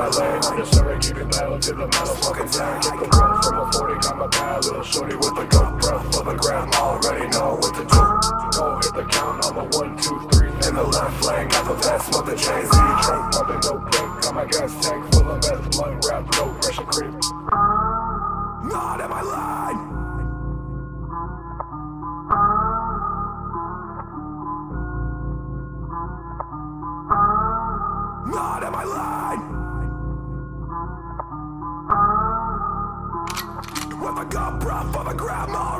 I keep it metal to the motherfucking tank. Hit the road from a 40, got my bad little shorty with the breath for the gram. Already know what to do. Go hit the count on the one, two, three. In the left lane, got the best, smoke the JZ. Trunk pumping, no blink. Got my gas tank full of meth, blunt wrap, no pressure creep. Not in my line. Not in my line. I got brought from a grandma.